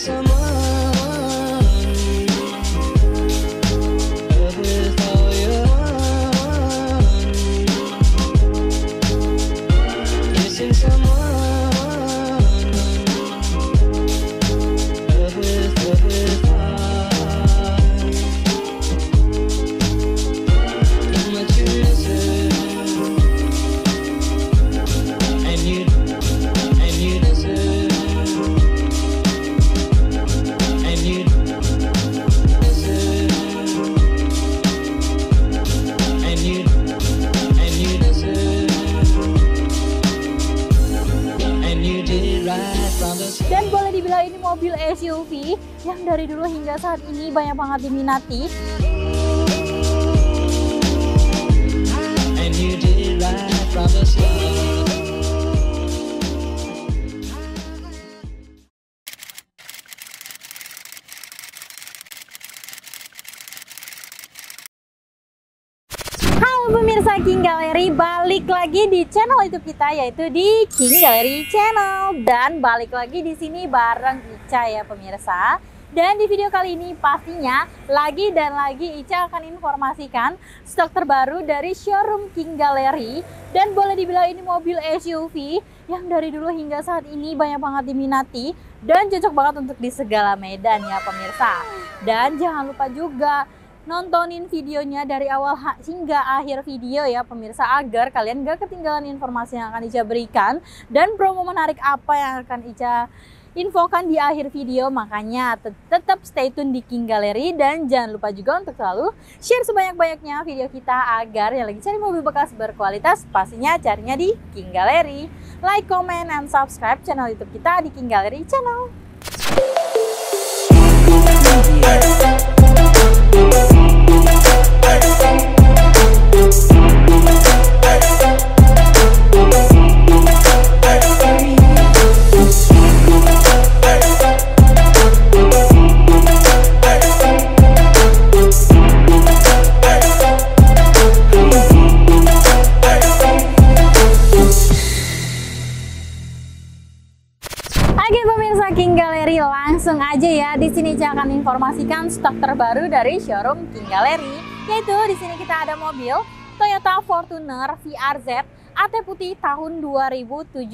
someone dari dulu hingga saat ini banyak banget diminati. Pemirsa King Gallery, balik lagi di channel YouTube kita yaitu di King Gallery Channel dan balik lagi di sini bareng Ica ya pemirsa. Dan di video kali ini pastinya lagi dan lagi Ica akan informasikan stok terbaru dari showroom King Gallery dan boleh dibilang ini mobil SUV yang dari dulu hingga saat ini banyak banget diminati dan cocok banget untuk di segala medan ya pemirsa. Dan jangan lupa juga nontonin videonya dari awal hingga akhir video ya pemirsa agar kalian gak ketinggalan informasi yang akan Ica berikan dan promo menarik apa yang akan Ica infokan di akhir video makanya tet- tetap stay tune di King Gallery dan jangan lupa juga untuk selalu share sebanyak-banyaknya video kita agar yang lagi cari mobil bekas berkualitas pastinya carinya di King Gallery. Like, comment, and subscribe channel youtube kita di King Gallery channel langsung aja ya. Di sini saya akan informasikan stok terbaru dari showroom King Gallery yaitu di sini kita ada mobil Toyota Fortuner VRZ AT putih tahun 2017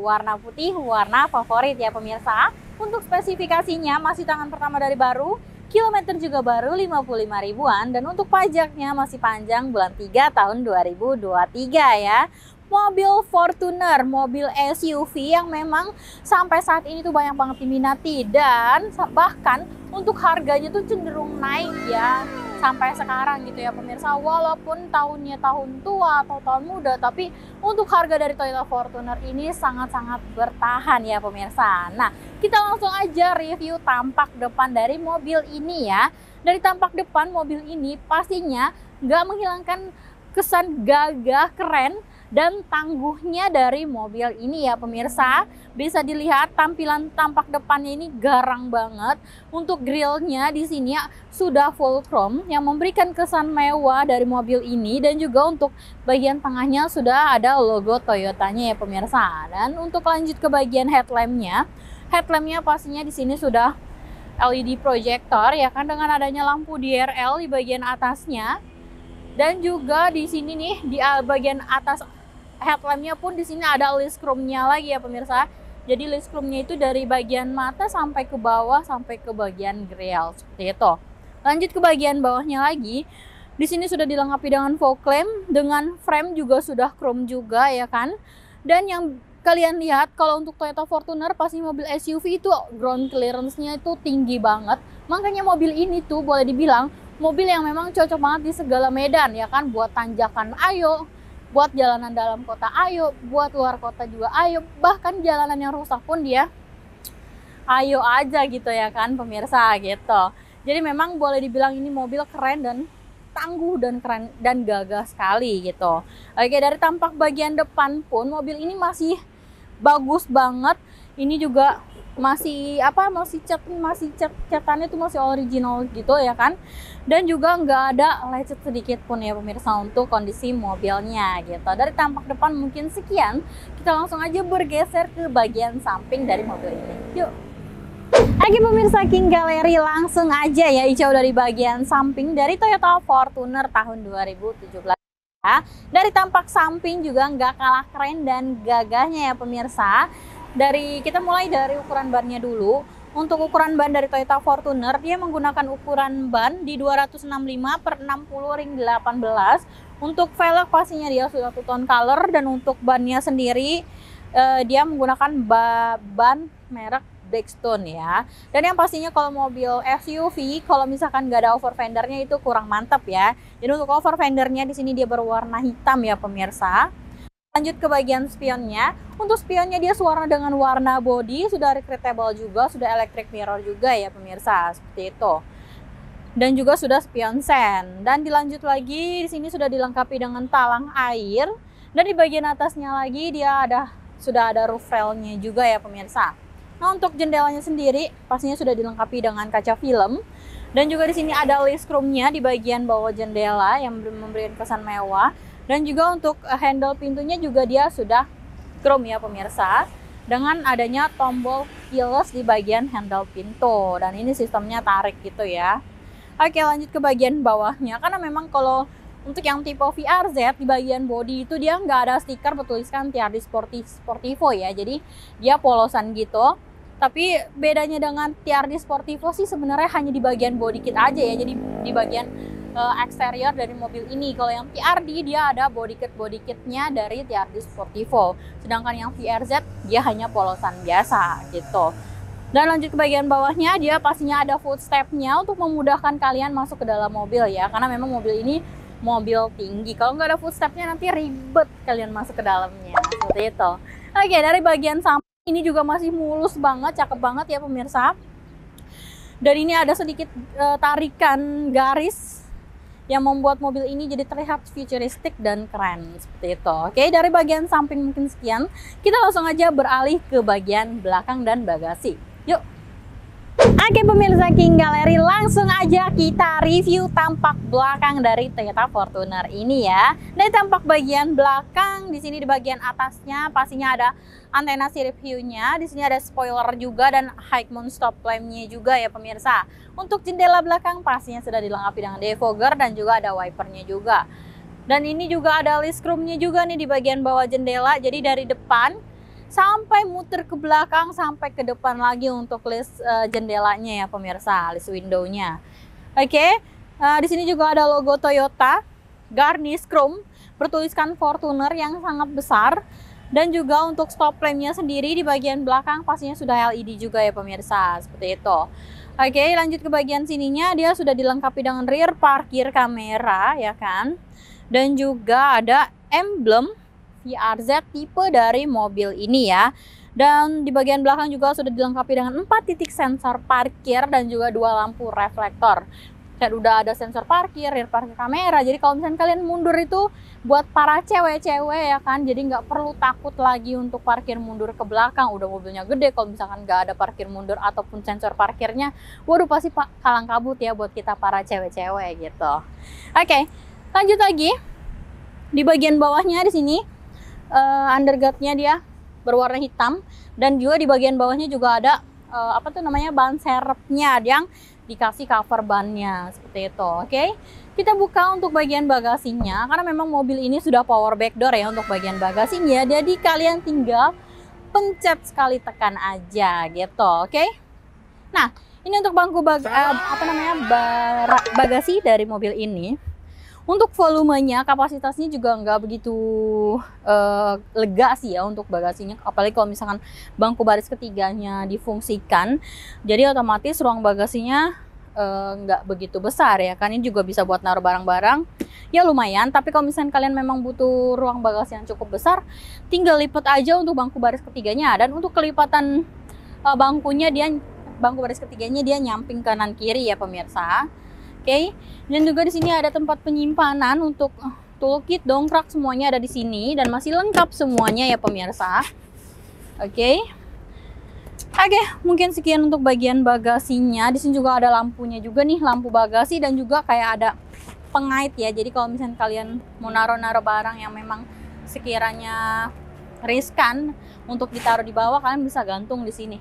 warna putih warna favorit ya pemirsa. Untuk spesifikasinya masih tangan pertama dari baru kilometer juga baru 55 ribuan. Dan untuk pajaknya masih panjang bulan 3 tahun 2023 ya mobil Fortuner, mobil SUV yang memang sampai saat ini tuh banyak banget diminati. Dan bahkan untuk harganya tuh cenderung naik ya sampai sekarang gitu ya pemirsa. Walaupun tahunnya tahun tua atau tahun muda tapi untuk harga dari Toyota Fortuner ini sangat-sangat bertahan ya pemirsa. Nah kita langsung aja review tampak depan dari mobil ini ya. Dari tampak depan mobil ini pastinya nggak menghilangkan kesan gagah keren dan tangguhnya dari mobil ini ya pemirsa. Bisa dilihat tampilan tampak depannya ini garang banget. Untuk grillnya di sini sudah full chrome yang memberikan kesan mewah dari mobil ini. Dan juga untuk bagian tengahnya sudah ada logo Toyotanya ya pemirsa. Dan untuk lanjut ke bagian headlampnya headlampnya pastinya di sini sudah LED projector ya kan dengan adanya lampu DRL di bagian atasnya. Dan juga di sini nih di uh, bagian atas headlampnya pun di sini ada list chrome-nya lagi ya pemirsa. Jadi list chrome-nya itu dari bagian mata sampai ke bawah sampai ke bagian grill seperti itu. Lanjut ke bagian bawahnya lagi. Di sini sudah dilengkapi dengan fog lamp, dengan frame juga sudah chrome juga ya kan. Dan yang kalian lihat kalau untuk Toyota Fortuner pasti mobil SUV itu ground clearance-nya itu tinggi banget. Makanya mobil ini tuh boleh dibilang mobil yang memang cocok banget di segala medan ya kan buat tanjakan ayo, buat jalanan dalam kota ayo, buat luar kota juga ayo, bahkan jalanan yang rusak pun dia ayo aja gitu ya kan pemirsa gitu. Jadi memang boleh dibilang ini mobil keren dan tangguh dan keren dan gagah sekali gitu. Oke dari tampak bagian depan pun mobil ini masih bagus banget. Ini juga masih apa masih cat masih cat catannya tuh masih original gitu ya kan? Dan juga nggak ada lecet sedikit pun ya pemirsa untuk kondisi mobilnya gitu. Dari tampak depan mungkin sekian. Kita langsung aja bergeser ke bagian samping dari mobil ini. Yuk. Oke pemirsa King Gallery langsung aja ya Ica dari bagian samping dari Toyota Fortuner tahun 2017 ya. Dari tampak samping juga nggak kalah keren dan gagahnya ya pemirsa. Dari kita mulai dari ukuran bannya dulu. Untuk ukuran ban dari Toyota Fortuner dia menggunakan ukuran ban di 265 per 60 ring 18. Untuk velg pastinya dia sudah two tone color dan untuk bannya sendiri eh, dia menggunakan ba- ban merek Blackstone ya. Dan yang pastinya kalau mobil SUV, kalau misalkan nggak ada over fendernya itu kurang mantap ya. Jadi untuk over fendernya di sini dia berwarna hitam ya pemirsa. Lanjut ke bagian spionnya. Untuk spionnya dia suara dengan warna body, sudah recreatable juga, sudah electric mirror juga ya pemirsa, seperti itu. Dan juga sudah spion sen. Dan dilanjut lagi, di sini sudah dilengkapi dengan talang air. Dan di bagian atasnya lagi dia ada sudah ada roof railnya juga ya pemirsa. Nah untuk jendelanya sendiri pastinya sudah dilengkapi dengan kaca film dan juga di sini ada list roomnya di bagian bawah jendela yang memberikan kesan mewah dan juga untuk eh, handle pintunya juga dia sudah chrome ya pemirsa. Dengan adanya tombol keyless di bagian handle pintu. Dan ini sistemnya tarik gitu ya. Oke lanjut ke bagian bawahnya. Karena memang kalau untuk yang tipe VRZ di bagian body itu dia nggak ada stiker bertuliskan TRD Sporti Sportivo ya. Jadi dia polosan gitu. Tapi bedanya dengan TRD Sportivo sih sebenarnya hanya di bagian body kit aja ya. Jadi di bagian eh, eksterior dari mobil ini kalau yang TRD dia ada body kit body kitnya dari TRD Sportivo sedangkan yang VRZ dia hanya polosan biasa gitu dan lanjut ke bagian bawahnya dia pastinya ada footstepnya untuk memudahkan kalian masuk ke dalam mobil ya karena memang mobil ini mobil tinggi. Kalau nggak ada footstepnya nanti ribet kalian masuk ke dalamnya. Seperti itu. Oke, dari bagian samping ini juga masih mulus banget, cakep banget ya pemirsa. Dan ini ada sedikit eh, tarikan garis yang membuat mobil ini jadi terlihat futuristik dan keren seperti itu. Oke, dari bagian samping mungkin sekian. Kita langsung aja beralih ke bagian belakang dan bagasi. Yuk. Oke pemirsa King Gallery langsung aja kita review tampak belakang dari Toyota Fortuner ini ya. Dari tampak bagian belakang di sini di bagian atasnya pastinya ada antena sirip view-nya. Di sini ada spoiler juga dan high mount stop lamp-nya juga ya pemirsa. Untuk jendela belakang pastinya sudah dilengkapi dengan defogger dan juga ada wipernya juga. Dan ini juga ada list room-nya juga nih di bagian bawah jendela. Jadi dari depan sampai muter ke belakang sampai ke depan lagi untuk list eh, jendelanya ya pemirsa, list window-nya. Oke, eh, di sini juga ada logo Toyota, garnish chrome, bertuliskan Fortuner yang sangat besar. Dan juga untuk stop lamp-nya sendiri di bagian belakang pastinya sudah LED juga ya pemirsa, seperti itu. Oke, lanjut ke bagian sininya dia sudah dilengkapi dengan rear parkir kamera ya kan. Dan juga ada emblem VRZ tipe dari mobil ini ya. Dan di bagian belakang juga sudah dilengkapi dengan 4 titik sensor parkir dan juga dua lampu reflektor. Dan udah ada sensor parkir, rear parkir kamera. Jadi kalau misalnya kalian mundur itu buat para cewek-cewek ya kan, jadi nggak perlu takut lagi untuk parkir mundur ke belakang. Udah mobilnya gede, kalau misalkan nggak ada parkir mundur ataupun sensor parkirnya, waduh pasti kalang kabut ya buat kita para cewek-cewek gitu. Oke, lanjut lagi di bagian bawahnya di sini uh, underguardnya dia berwarna hitam dan juga di bagian bawahnya juga ada uh, apa tuh namanya ban serepnya yang dikasih cover bannya seperti itu oke okay? kita buka untuk bagian bagasinya karena memang mobil ini sudah power back door ya untuk bagian bagasinya jadi kalian tinggal pencet sekali tekan aja gitu oke okay? nah ini untuk bangku bag uh, apa namanya bagasi dari mobil ini untuk volumenya, kapasitasnya juga nggak begitu uh, lega sih ya untuk bagasinya. Apalagi kalau misalkan bangku baris ketiganya difungsikan, jadi otomatis ruang bagasinya eh, nggak uh, begitu besar ya. Kan ini juga bisa buat naruh barang-barang. Ya lumayan, tapi kalau misalkan kalian memang butuh ruang bagasi yang cukup besar, tinggal lipat aja untuk bangku baris ketiganya. Dan untuk kelipatan uh, bangkunya dia bangku baris ketiganya dia nyamping kanan kiri ya pemirsa. Okay? Dan juga di sini ada tempat penyimpanan untuk uh, toolkit, dongkrak semuanya ada di sini dan masih lengkap semuanya ya pemirsa. Oke. Okay. Oke, okay, mungkin sekian untuk bagian bagasinya. Di sini juga ada lampunya juga nih, lampu bagasi dan juga kayak ada pengait ya. Jadi kalau misalnya kalian mau naruh-naruh barang yang memang sekiranya riskan untuk ditaruh di bawah, kalian bisa gantung di sini.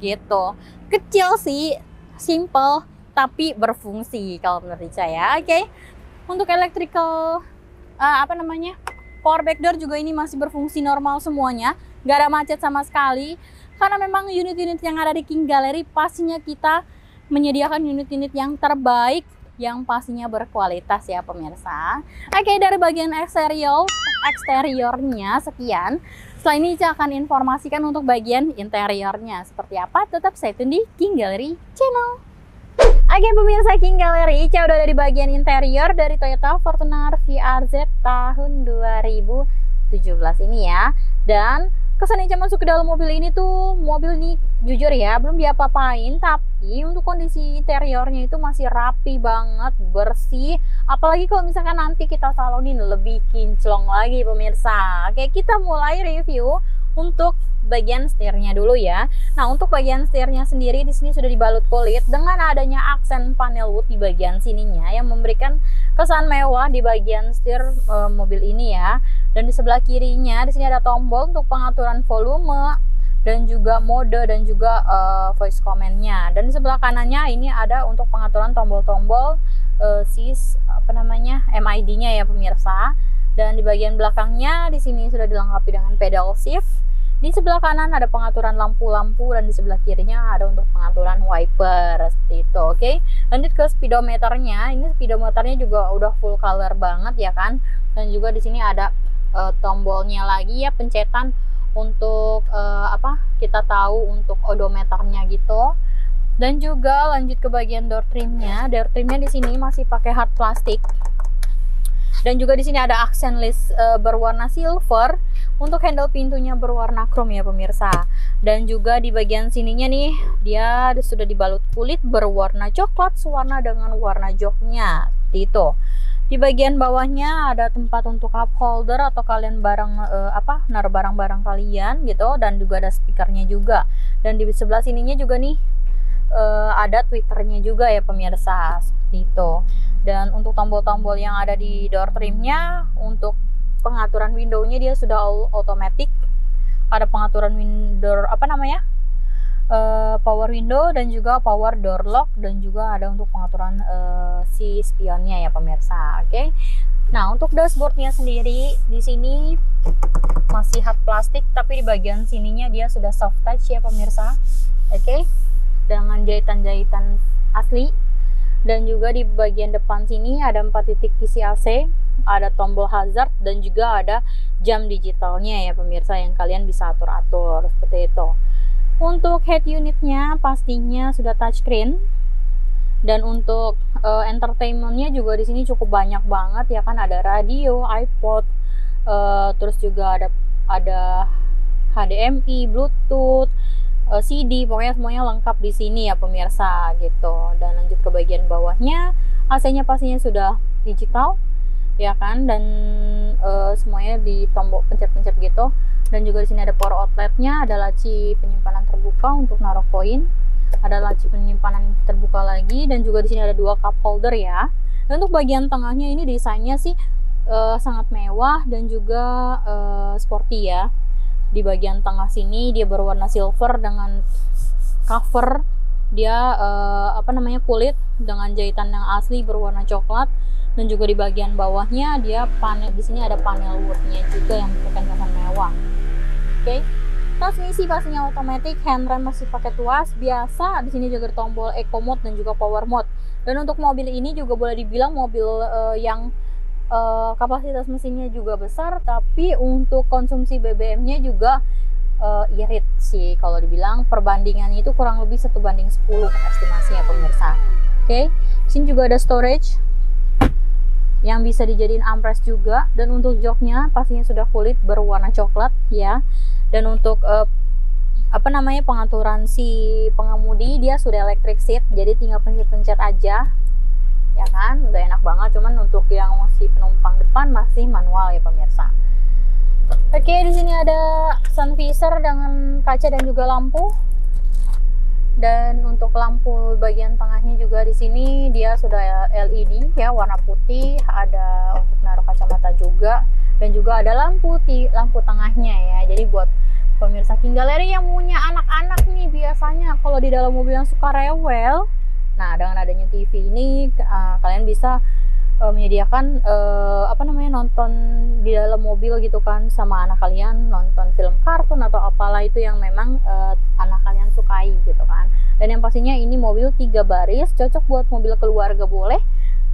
gitu. Kecil sih, simple tapi berfungsi kalau menurut saya. Oke. Untuk electrical eh, apa namanya? Power back door juga ini masih berfungsi normal semuanya, nggak ada macet sama sekali. Karena memang unit-unit yang ada di King Gallery pastinya kita menyediakan unit-unit yang terbaik yang pastinya berkualitas ya pemirsa. Oke dari bagian eksterior eksteriornya sekian. Setelah ini saya akan informasikan untuk bagian interiornya seperti apa. Tetap stay tune di King Gallery Channel. Oke pemirsa King Gallery, saya udah dari bagian interior dari Toyota Fortuner VRZ tahun 2017 ini ya. Dan kesannya masuk ke dalam mobil ini tuh mobil ini jujur ya belum diapa-apain tapi untuk kondisi interiornya itu masih rapi banget bersih apalagi kalau misalkan nanti kita salonin lebih kinclong lagi pemirsa oke kita mulai review untuk bagian setirnya dulu ya. Nah, untuk bagian setirnya sendiri di sini sudah dibalut kulit dengan adanya aksen panel wood di bagian sininya yang memberikan kesan mewah di bagian setir e, mobil ini ya. Dan di sebelah kirinya di sini ada tombol untuk pengaturan volume dan juga mode dan juga e, voice command-nya. Dan di sebelah kanannya ini ada untuk pengaturan tombol-tombol e, sis apa namanya MID-nya ya pemirsa. Dan di bagian belakangnya di sini sudah dilengkapi dengan pedal shift. Di sebelah kanan ada pengaturan lampu-lampu dan di sebelah kirinya ada untuk pengaturan wiper seperti itu, oke? Okay? Lanjut ke speedometernya. Ini speedometernya juga udah full color banget ya kan? Dan juga di sini ada uh, tombolnya lagi ya pencetan untuk uh, apa? Kita tahu untuk odometernya gitu dan juga lanjut ke bagian door trimnya door trimnya di sini masih pakai hard plastik dan juga di sini ada aksen list uh, berwarna silver untuk handle pintunya berwarna chrome ya pemirsa. Dan juga di bagian sininya nih dia sudah dibalut kulit berwarna coklat sewarna dengan warna joknya. Itu. Di bagian bawahnya ada tempat untuk cup holder atau kalian barang uh, apa naruh barang-barang kalian gitu. Dan juga ada speakernya juga. Dan di sebelah sininya juga nih uh, ada twitternya juga ya pemirsa. Itu. Dan untuk tombol-tombol yang ada di door trimnya untuk pengaturan windownya dia sudah otomatis ada pengaturan window apa namanya? Uh, power window dan juga power door lock dan juga ada untuk pengaturan uh, si spionnya ya pemirsa. Oke. Okay? nah untuk dashboardnya sendiri di sini masih hard plastik tapi di bagian sininya dia sudah soft touch ya pemirsa. Oke. Okay? dengan jahitan-jahitan asli. Dan juga di bagian depan sini ada empat titik isi AC ada tombol hazard dan juga ada jam digitalnya ya pemirsa yang kalian bisa atur-atur seperti itu. Untuk head unitnya pastinya sudah touchscreen. Dan untuk uh, entertainmentnya juga di sini cukup banyak banget ya kan ada radio, iPod, uh, terus juga ada ada HDMI, Bluetooth, uh, CD pokoknya semuanya lengkap di sini ya pemirsa gitu. Dan lanjut ke bagian bawahnya AC-nya pastinya sudah digital ya kan? Dan uh, semuanya di tombol pencet-pencet gitu. Dan juga di sini ada power outletnya ada laci penyimpanan terbuka untuk naruh koin ada laci penyimpanan terbuka lagi dan juga di sini ada dua cup holder ya. Dan untuk bagian tengahnya ini desainnya sih uh, sangat mewah dan juga uh, sporty ya. Di bagian tengah sini dia berwarna silver dengan cover. Dia uh, apa namanya kulit dengan jahitan yang asli berwarna coklat dan juga di bagian bawahnya dia panel di sini ada panel woodnya juga yang memberikan kesan mewah. Oke? Okay. transmisi pastinya otomatis handrem masih pakai tuas biasa. Di sini juga tombol eco mode dan juga power mode. Dan untuk mobil ini juga boleh dibilang mobil uh, yang uh, kapasitas mesinnya juga besar tapi untuk konsumsi BBM-nya juga uh, irit sih. Kalau dibilang perbandingannya itu kurang lebih satu banding 10 estimasinya pemirsa. Oke? Okay. sini juga ada storage yang bisa dijadiin armrest juga. Dan untuk joknya pastinya sudah kulit berwarna coklat ya. Dan untuk uh, apa namanya pengaturan si pengemudi dia sudah electric seat jadi tinggal pencet-pencet aja. Ya kan? Udah enak banget. Cuman untuk yang masih penumpang depan masih manual ya pemirsa. Oke di sini ada sun visor dengan kaca dan juga lampu dan untuk lampu bagian tengahnya juga di sini dia sudah LED ya warna putih ada untuk naruh kacamata juga. Dan juga ada lampu di lampu tengahnya ya. Jadi buat pemirsa King Gallery yang punya anak-anak nih biasanya kalau di dalam mobil yang suka rewel nah dengan adanya TV ini uh, kalian bisa uh, menyediakan uh, apa namanya nonton di dalam mobil gitu kan sama anak kalian nonton film kartun atau apalah itu yang memang uh, anak kalian sukai gitu kan. Dan yang pastinya ini mobil tiga baris cocok buat mobil keluarga boleh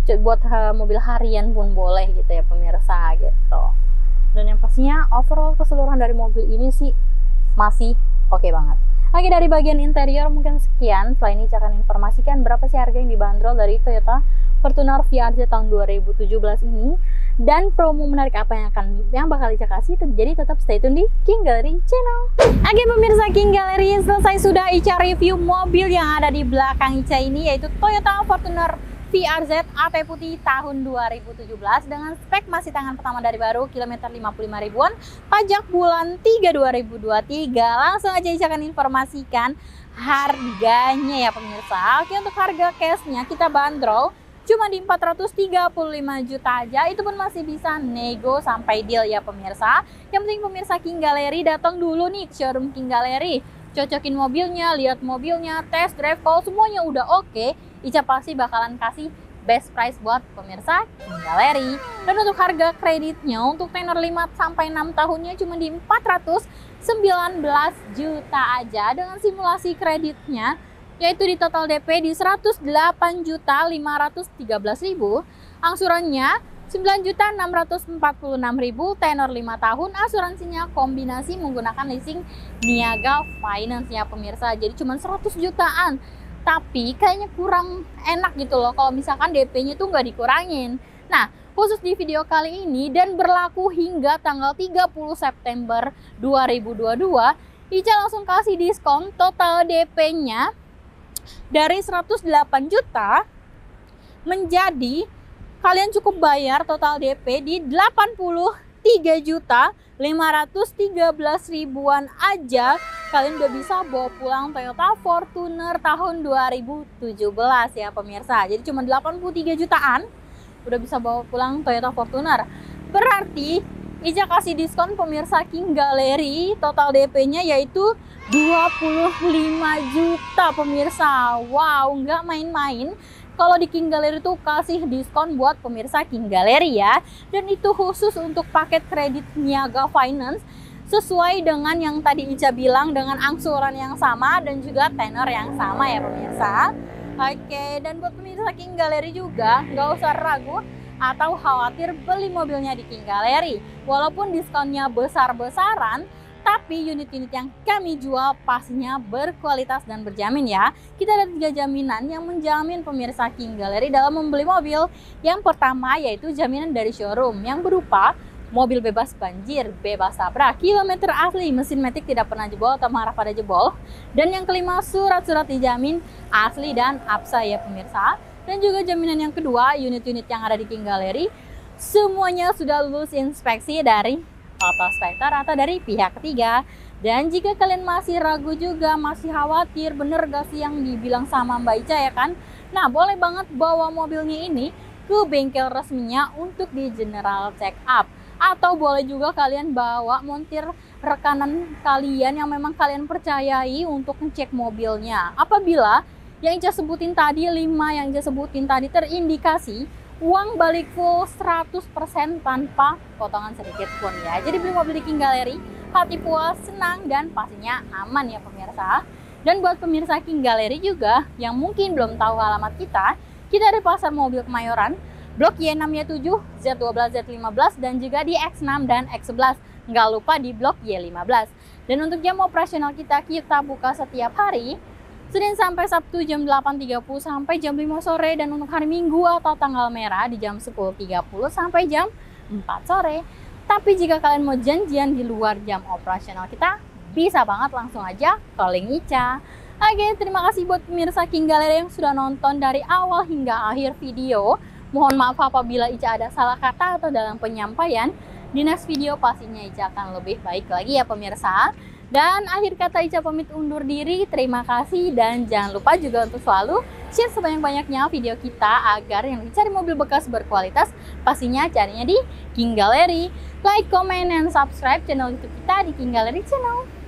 buat uh, mobil harian pun boleh gitu ya pemirsa gitu. Dan yang pastinya overall keseluruhan dari mobil ini sih masih oke okay banget Oke dari bagian interior mungkin sekian. Setelah ini saya akan informasikan berapa sih harga yang dibanderol dari Toyota Fortuner VRZ tahun 2017 ini. Dan promo menarik apa yang akan yang bakal Ica kasih jadi tetap stay tune di King Gallery channel. Oke pemirsa King Gallery selesai sudah Ica review mobil yang ada di belakang Ica ini yaitu Toyota Fortuner VRZ AP putih tahun 2017 dengan spek masih tangan pertama dari baru kilometer 55 ribuan pajak bulan 3 2023 langsung aja saya akan informasikan harganya ya pemirsa. Oke untuk harga cashnya kita bandrol cuma di 435 juta aja. Itu pun masih bisa nego sampai deal ya pemirsa. Yang penting pemirsa King Gallery datang dulu nih showroom King Gallery cocokin mobilnya, lihat mobilnya, test drive, kalau semuanya udah oke, okay, Ica pasti bakalan kasih best price buat pemirsa Galeri. Dan untuk harga kreditnya untuk tenor 5 sampai 6 tahunnya cuma di 419 juta aja dengan simulasi kreditnya yaitu di total DP di 108 juta 513 ribu angsurannya 9.646.000 tenor 5 tahun asuransinya kombinasi menggunakan leasing Niaga Finance ya pemirsa. Jadi cuma 100 jutaan. Tapi kayaknya kurang enak gitu loh kalau misalkan DP-nya tuh nggak dikurangin. Nah khusus di video kali ini dan berlaku hingga tanggal 30 September 2022 Ica langsung kasih diskon total DP-nya dari 108 juta menjadi kalian cukup bayar total DP di 83 juta 513 ribuan aja. Kalian udah bisa bawa pulang Toyota Fortuner tahun 2017 ya pemirsa. Jadi cuma 83 jutaan udah bisa bawa pulang Toyota Fortuner. Berarti Ica kasih diskon pemirsa King Gallery total DP-nya yaitu 25 juta pemirsa. Wow nggak main-main kalau di King Gallery tuh kasih diskon buat pemirsa King Gallery ya. Dan itu khusus untuk paket kredit Niaga Finance sesuai dengan yang tadi Ica bilang dengan angsuran yang sama dan juga tenor yang sama ya pemirsa. Oke, dan buat pemirsa King Gallery juga nggak usah ragu atau khawatir beli mobilnya di King Gallery. Walaupun diskonnya besar-besaran, tapi unit-unit yang kami jual pastinya berkualitas dan berjamin ya. Kita ada tiga jaminan yang menjamin pemirsa King Gallery dalam membeli mobil. Yang pertama yaitu jaminan dari showroom yang berupa mobil bebas banjir, bebas tabrak, kilometer asli, mesin metik tidak pernah jebol atau marah pada jebol. Dan yang kelima, surat-surat dijamin asli dan absa ya pemirsa. Dan juga jaminan yang kedua, unit-unit yang ada di King Gallery semuanya sudah lulus inspeksi dari atau spektor atau dari pihak ketiga. Dan jika kalian masih ragu juga, masih khawatir, bener gak sih yang dibilang sama Mbak Ica ya kan? Nah, boleh banget bawa mobilnya ini ke bengkel resminya untuk di general check up. Atau boleh juga kalian bawa montir rekanan kalian yang memang kalian percayai untuk ngecek mobilnya. Apabila yang Ica sebutin tadi, 5 yang Ica sebutin tadi terindikasi uang balik full 100% tanpa potongan sedikit pun ya. Jadi beli mobil di King Gallery, hati puas, senang, dan pastinya aman ya pemirsa. Dan buat pemirsa King Gallery juga yang mungkin belum tahu alamat kita, kita ada pasar mobil Kemayoran, Blok Y6Y7, Z12, Z15, dan juga di X6 dan X11. Nggak lupa di Blok Y15. Dan untuk jam operasional kita, kita buka setiap hari Senin sampai Sabtu jam 8.30 sampai jam 5 sore dan untuk hari Minggu atau tanggal merah di jam 10.30 sampai jam 4 sore. Tapi jika kalian mau janjian di luar jam operasional kita, bisa banget langsung aja calling Ica. Oke, terima kasih buat pemirsa King Gallery yang sudah nonton dari awal hingga akhir video. Mohon maaf apabila Ica ada salah kata atau dalam penyampaian. Di next video pastinya Ica akan lebih baik lagi ya pemirsa. Dan akhir kata Ica pamit undur diri. Terima kasih dan jangan lupa juga untuk selalu share sebanyak-banyaknya video kita agar yang cari mobil bekas berkualitas pastinya carinya di King Gallery. Like, comment, dan subscribe channel YouTube kita di King Gallery Channel.